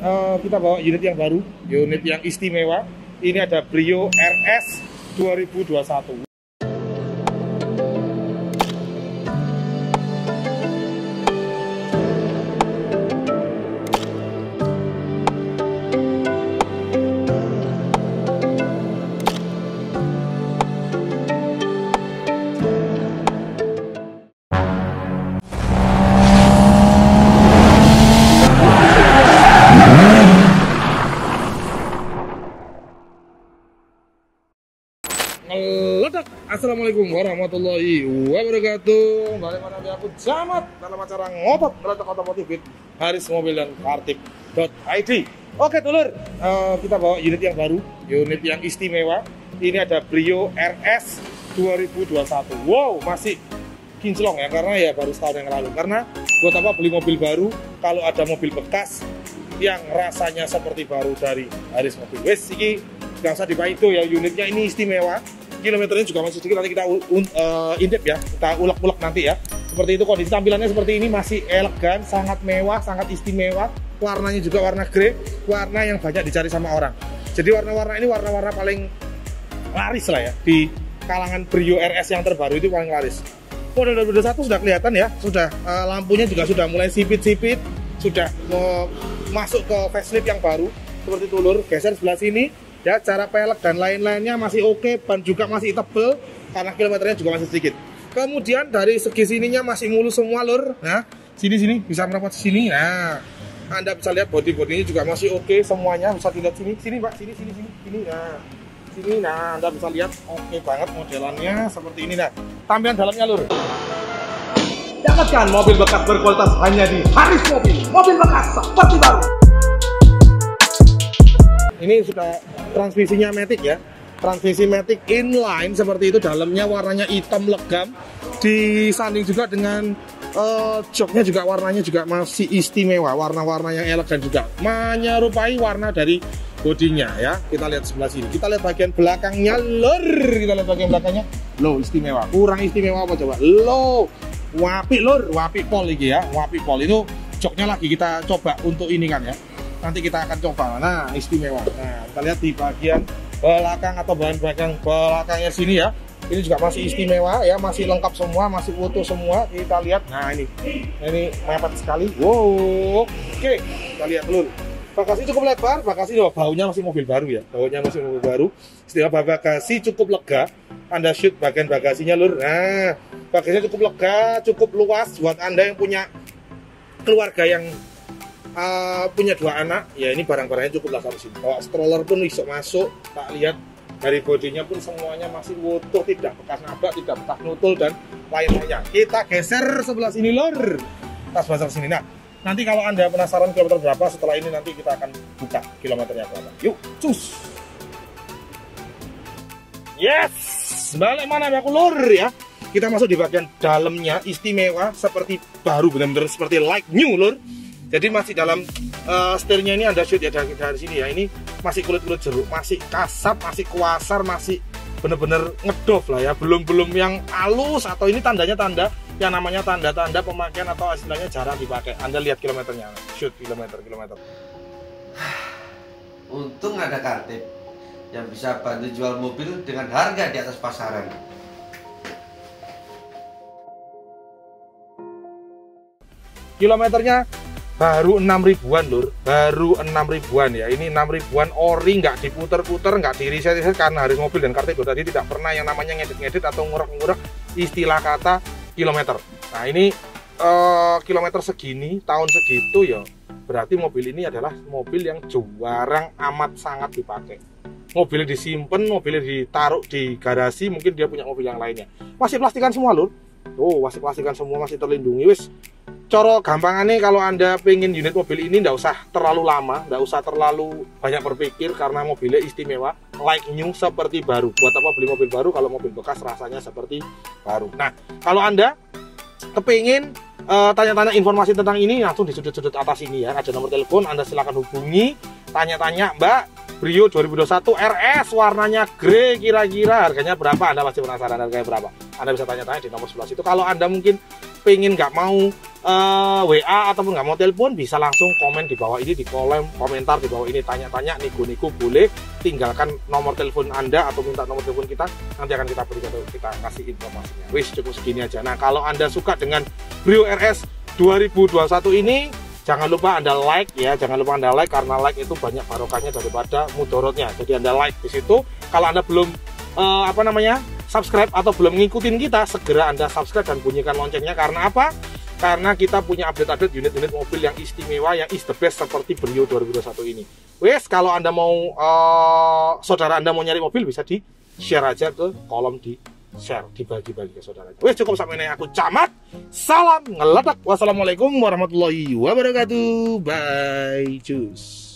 eh, kita bawa unit yang baru, unit yang istimewa. Ini ada Brio RS 2021. Meledak Assalamualaikum warahmatullahi wabarakatuh. Bagaimana aku Jamat dalam acara ngotot meledak otomotif Haris Mobil dan Kartip.id Oke dulur, eh, kita bawa unit yang baru, unit yang istimewa. Ini ada Brio RS 2021 Wow, masih kinclong ya, karena ya baru setahun yang lalu. Karena buat apa beli mobil baru, kalau ada mobil bekas yang rasanya seperti baru dari Haris Mobil. Wes, ini nggak usah dipakai itu ya unitnya ini istimewa kilometernya juga masih sedikit nanti kita uh, intip ya kita ulek-ulek nanti ya. Seperti itu kondisi tampilannya seperti ini masih elegan sangat mewah sangat istimewa. Warnanya juga warna grey warna yang banyak dicari sama orang. Jadi warna-warna ini warna-warna paling laris lah ya di kalangan Brio RS yang terbaru itu paling laris. Model 2021 sudah kelihatan ya sudah uh, lampunya juga sudah mulai sipit-sipit sudah uh, masuk ke facelift yang baru seperti tulur geser sebelah sini ya cara pelek dan lain-lainnya masih oke ban juga masih tebel karena kilometernya juga masih sedikit. Kemudian dari segi sininya masih mulus semua lur. Nah sini sini bisa merapat sini. Nah anda bisa lihat body bodinya juga masih oke semuanya. Bisa dilihat sini. Sini pak. Sini sini sini sini. Nah sini. Nah anda bisa lihat oke banget modelannya seperti ini. Nah tampilan dalamnya lur. Dapatkan mobil bekas berkualitas hanya di Haris Mobil. Mobil bekas seperti baru. ini sudah transmisinya Matic ya. Transmisi Matic inline seperti itu dalamnya warnanya hitam legam. Disanding juga dengan uh, joknya juga warnanya juga masih istimewa warna-warna yang elegan juga. Menyerupai warna dari bodinya ya. Kita lihat sebelah sini. Kita lihat bagian belakangnya. Lor kita lihat bagian belakangnya. Lo istimewa. Kurang istimewa apa coba? Lo wapi lor wapi pol lagi ya. Wapi pol. Itu joknya lagi kita coba untuk ini kan ya nanti kita akan coba. Nah istimewa. Nah kita lihat di bagian belakang atau bahan belakang belakangnya sini ya. Ini juga masih istimewa ya masih lengkap semua masih utuh semua. Kita lihat. Nah ini. Ini mepet sekali. Wow oke. Kita lihat dulu. Bagasi cukup lebar bagasi oh, baunya masih mobil baru ya. Baunya masih mobil baru. Istilah bagasi cukup lega. Anda shoot bagian bagasinya lur. Nah bagasinya cukup lega cukup luas buat anda yang punya keluarga yang uh, punya dua anak. Ya ini barang-barangnya cukup lah sini. Bawa stroller pun bisa masuk tak lihat. Dari bodinya pun semuanya masih utuh tidak bekas nabrak tidak bekas nutul dan lain-lainnya kita geser sebelah sini lor. Tas basar sini. Nah nanti kalau anda penasaran kilometer berapa setelah ini nanti kita akan buka kilometernya berapa. Yuk cus. Yes! Balik mana aku lur ya? Kita masuk di bagian dalamnya istimewa seperti baru benar-benar seperti like new lur jadi masih dalam uh, setirnya ini anda shoot ya dari, dari sini ya. Ini masih kulit-kulit jeruk masih kasar masih kuasar masih bener-bener ngedof lah ya. Belum-belum yang halus atau ini tandanya tanda yang namanya tanda-tanda pemakaian atau istilahnya jarang dipakai. Anda lihat kilometernya shoot kilometer kilometer untung ada kartip yang bisa bantu jual mobil dengan harga di atas pasaran. Kilometernya baru 6 ribuan lur. Baru 6 ribuan ya. Ini 6 ribuan ori nggak diputer-puter nggak di reset karena hari mobil dan kartu tadi tidak pernah yang namanya ngedit-ngedit atau ngurek-ngurek istilah kata kilometer. Nah ini uh, kilometer segini tahun segitu ya berarti mobil ini adalah mobil yang jarang amat sangat dipakai. Mobilnya disimpan mobilnya ditaruh di garasi mungkin dia punya mobil yang lainnya. Masih plastikan semua lur. Tuh masih plastikan semua masih terlindungi. Wis coro gampangannya kalau anda pengen unit mobil ini nggak usah terlalu lama nggak usah terlalu banyak berpikir karena mobilnya istimewa. Like new seperti baru. Buat apa beli mobil baru kalau mobil bekas rasanya seperti baru? Nah kalau anda kepingin uh, tanya-tanya informasi tentang ini langsung di sudut-sudut atas ini ya. Ada nomor telepon anda silahkan hubungi. Tanya-tanya mbak Brio 2021 RS warnanya grey kira-kira. Harganya berapa? Anda pasti penasaran harganya berapa. Anda bisa tanya-tanya di nomor sebelah situ. Kalau anda mungkin pengen nggak mau eh, WA ataupun nggak mau telepon bisa langsung komen di bawah ini di kolom komentar di bawah ini tanya-tanya niku-niku boleh. Tinggalkan nomor telepon anda atau minta nomor telepon kita nanti akan kita berikan kita kasih informasinya. Wis cukup segini aja. Nah kalau anda suka dengan Brio RS 2021 ini jangan lupa anda like ya. Jangan lupa anda like karena like itu banyak barokahnya daripada mudorotnya. Jadi anda like di situ. Kalau anda belum eh, apa namanya subscribe atau belum ngikutin kita segera anda subscribe dan bunyikan loncengnya. Karena apa karena kita punya update-update unit-unit mobil yang istimewa yang is the best seperti Brio 2021 ini. Wes kalau anda mau eh, saudara anda mau nyari mobil bisa di share aja ke kolom di share dibagi-bagi ke saudara wes cukup sampai ini. Aku camat. Salam ngeledak wassalamualaikum warahmatullahi wabarakatuh. Bye. Cus